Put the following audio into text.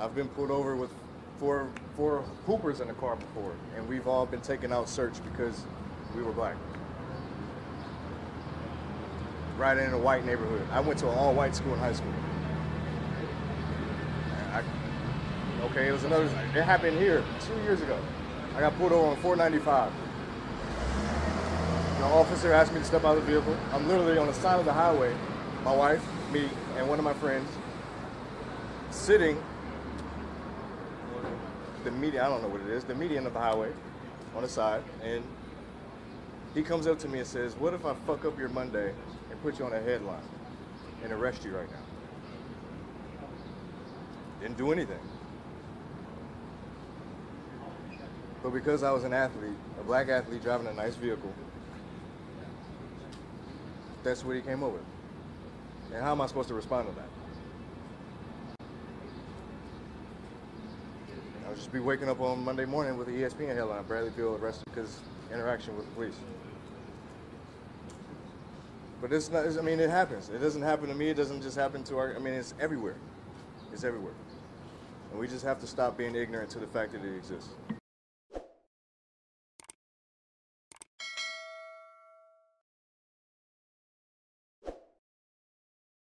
I've been pulled over with four four hoopers in the car before, and we've all been taken out search because we were black. Right in a white neighborhood. I went to an all-white school in high school. I, okay, it was another. It happened here two years ago. I got pulled over on 495. The officer asked me to step out of the vehicle. I'm literally on the side of the highway. My wife, me, and one of my friends sitting the median, I don't know what it is, the median of the highway on the side. And he comes up to me and says, What if I fuck up your Monday and put you on a headline and arrest you right now? Didn't do anything. But because I was an athlete, a black athlete driving a nice vehicle, that's what he came up with. And how am I supposed to respond to that? I'll just be waking up on Monday morning with the ESPN headline Bradley Beal arrested because interaction with the police. But it's not, I mean, it happens. It doesn't happen to me. It doesn't just happen to our, I mean, it's everywhere. It's everywhere. And we just have to stop being ignorant to the fact that it exists.